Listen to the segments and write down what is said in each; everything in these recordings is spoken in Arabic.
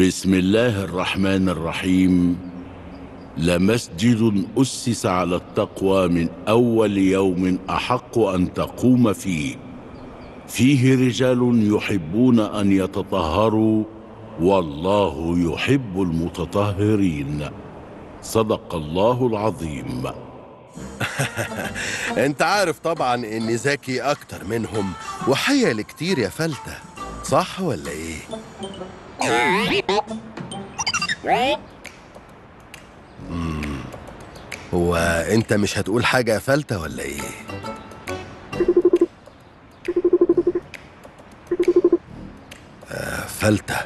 بسم الله الرحمن الرحيم. لمسجد أسس على التقوى من أول يوم أحق أن تقوم فيه. فيه رجال يحبون أن يتطهروا والله يحب المتطهرين. صدق الله العظيم. أنت عارف طبعا إني ذكي أكتر منهم وحيل كتير يا فلتة. صح ولا إيه. هو أنت مش هتقول حاجة فلتة ولا إيه؟ آه فلتة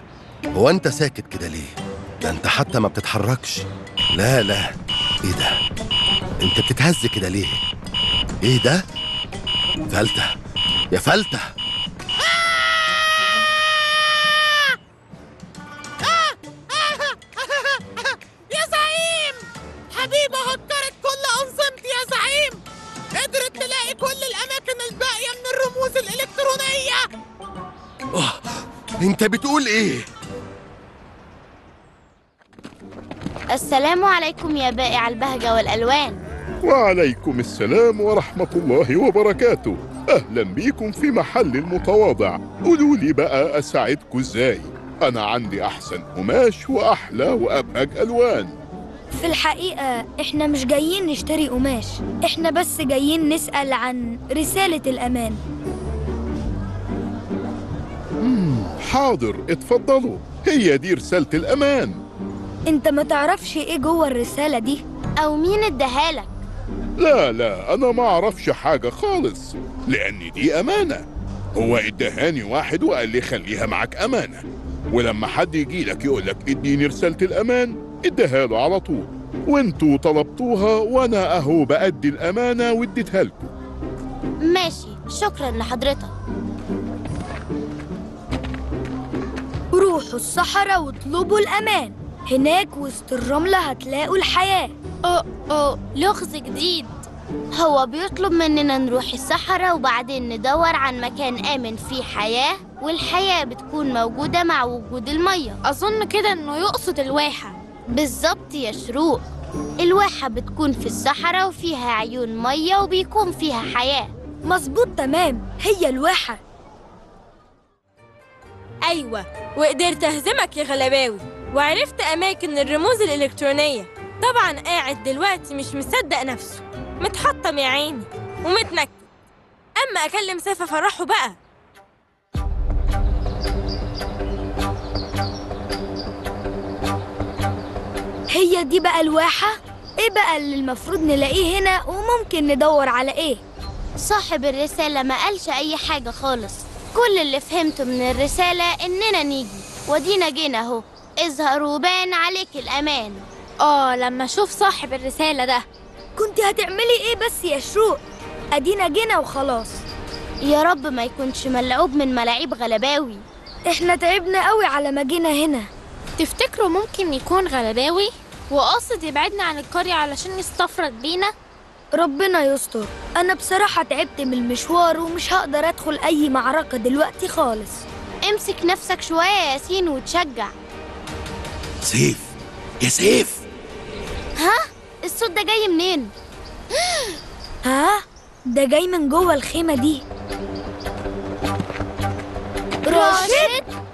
هو أنت ساكت كده ليه؟ ده أنت حتى ما بتتحركش. لا لا. إيه ده؟ أنت بتتهز كده ليه؟ إيه ده؟ فلتة يا فلتة انت بتقول إيه؟ السلام عليكم يا بائع البهجة والألوان. وعليكم السلام ورحمة الله وبركاته. أهلا بيكم في محل المتواضع. قولوا لي بقى أساعدكم إزاي؟ أنا عندي أحسن قماش وأحلى وأبهج ألوان. في الحقيقة إحنا مش جايين نشتري قماش. إحنا بس جايين نسأل عن رسالة الأمان. حاضر اتفضلوا. هي دي رسالة الأمان. أنت ما تعرفش إيه جوه الرسالة دي؟ أو مين اداهالك لا لا أنا ما أعرفش حاجة خالص لأن دي أمانة. هو ادهاني واحد وقال لي خليها معاك أمانة. ولما حد يجي لك يقول لك اديني رسالة الأمان اديها له على طول. وانتوا طلبتوها وأنا أهو بأدي الأمانة واديتها لكم. ماشي شكرا لحضرتك. روحوا الصحراء واطلبوا الأمان. هناك وسط الرملة هتلاقوا الحياة. أوه أوه لغز جديد. هو بيطلب مننا نروح الصحراء وبعدين ندور عن مكان آمن فيه حياة والحياة بتكون موجودة مع وجود المية. أظن كده إنه يقصد الواحة. بالظبط يا شروق. الواحة بتكون في الصحراء وفيها عيون مية وبيكون فيها حياة. مظبوط تمام. هي الواحة. أيوة. وقدرت أهزمك يا غلباوي وعرفت أماكن الرموز الإلكترونية. طبعا قاعد دلوقتي مش مصدق نفسه. متحطم يا عيني ومتنكد. أما أكلم سيف أفرحه بقى. هي دي بقى الواحة؟ إيه بقى اللي المفروض نلاقيه هنا وممكن ندور على إيه؟ صاحب الرسالة ما قالش أي حاجة خالص. كل اللي فهمته من الرسالة إننا نيجي ودينا جينا أهو. اظهر وبان عليك الأمان. آه لما أشوف صاحب الرسالة ده. كنت هتعملي إيه بس يا شروق؟ أدينا جينا وخلاص. يا رب ما يكونش ملعوب من ملاعيب غلباوي. إحنا تعبنا قوي على ما جينا هنا. تفتكروا ممكن يكون غلباوي؟ وقاصد يبعدنا عن القرية علشان يستفرد بينا؟ ربنا يستر. أنا بصراحة تعبت من المشوار ومش هقدر أدخل أي معركة دلوقتي خالص. امسك نفسك شوية يا ياسين وتشجع. سيف. يا سيف. ها؟ الصوت ده جاي منين؟ ها؟ ده جاي من جوه الخيمة دي. راشد!